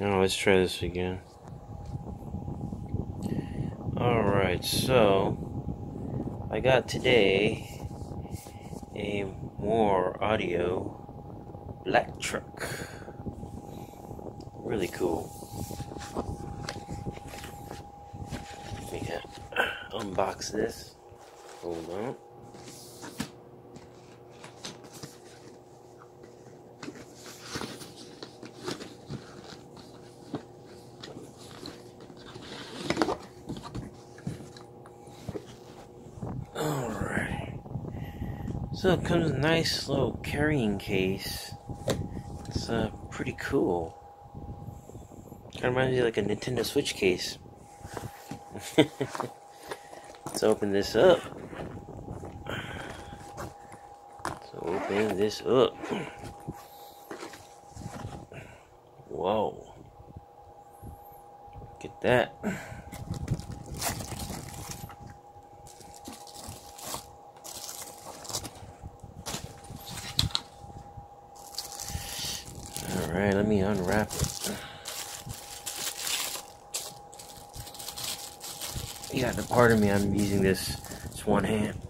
Now let's try this again. Alright, so I got today a Mooer Audio black truck. Really cool. Let me unbox this. Hold on. So it comes with a nice little carrying case. It's uh, pretty cool. Kind of reminds me of like a Nintendo Switch case. Let's open this up. Let's open this up. Whoa. Look at that. Alright, let me unwrap it. Yeah, the part of me I'm using this, this one hand.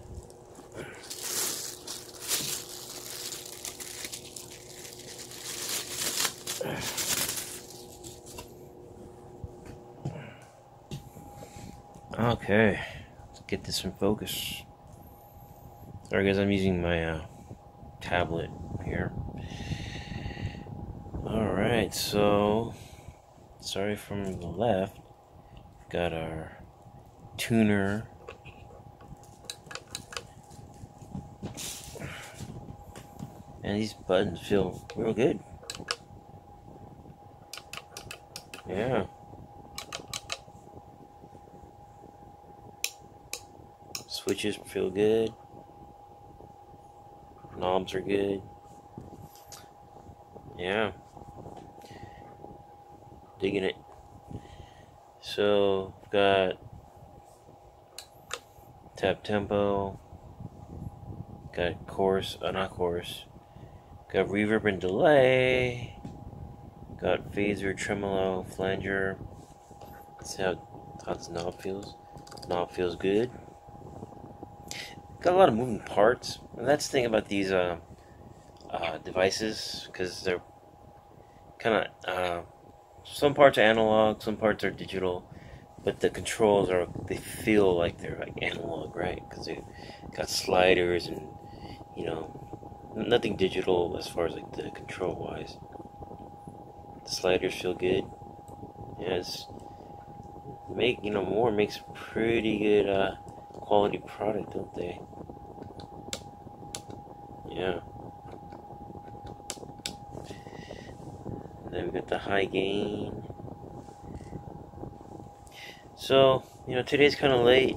Okay, let's get this in focus. Alright guys, I'm using my uh, tablet here. Alright, so sorry from the left. Got our tuner. And these buttons feel real good. Yeah. Switches feel good. Knobs are good. Yeah digging it. So, got tap tempo, got chorus, uh, not chorus, got reverb and delay, got phaser, tremolo, flanger. See how, how knob feels. Knob feels good. Got a lot of moving parts, and that's the thing about these uh, uh, devices because they're kind of uh, some parts are analog, some parts are digital, but the controls are they feel like they're like analog, right? Because they got sliders and you know nothing digital as far as like the control wise. The sliders feel good. Yes, make you know Mooer makes a pretty good uh, quality product, don't they? Yeah. Then we got the high gain. So, you know, today's kind of late,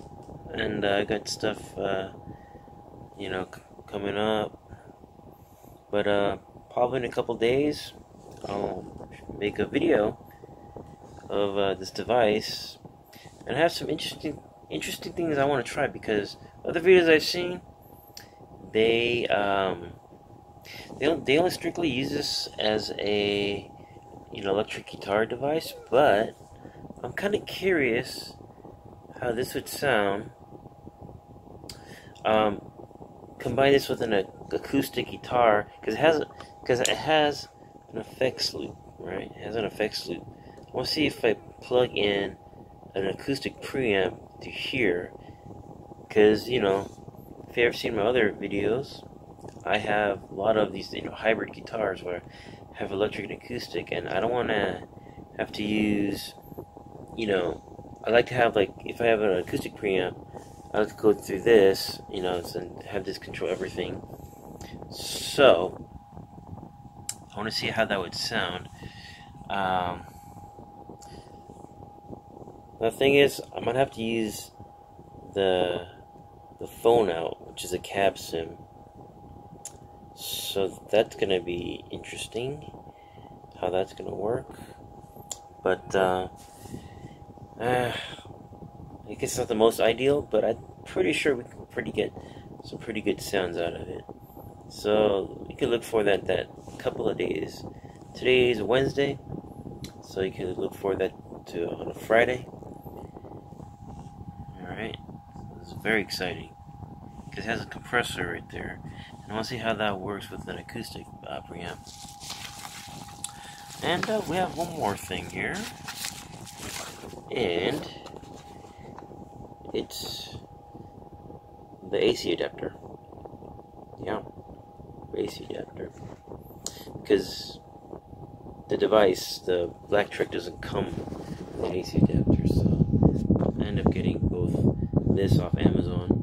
and uh, I got stuff, uh, you know, coming up. But uh, probably in a couple days, I'll make a video of uh, this device, and I have some interesting, interesting things I want to try because other videos I've seen, they um, they they only strictly use this as a know, electric guitar device, but I'm kind of curious how this would sound. Um, combine this with an acoustic guitar because it has because it has an effects loop, right? It has an effects loop. I want to see if I plug in an acoustic preamp to here, because you know, if you ever seen my other videos, I have a lot of these you know hybrid guitars where have electric and acoustic, and I don't want to have to use, you know, I like to have like if I have an acoustic preamp, I like to go through this, you know, and have this control everything. So I want to see how that would sound. Um, the thing is, I might have to use the the phone out, which is a cab sim so that's gonna be interesting how that's gonna work but uh, uh, I guess not the most ideal but I'm pretty sure we can pretty get some pretty good sounds out of it so you can look for that that couple of days today is Wednesday So you can look for that to on a Friday. Alright. This is very exciting. Because it has a compressor right there. And to see how that works with an acoustic uh, preamp. And uh, we have one more thing here. And it's the AC adapter. Yeah, AC adapter. Because the device, the Black Truck, doesn't come with an AC adapter, so I end up getting both this off Amazon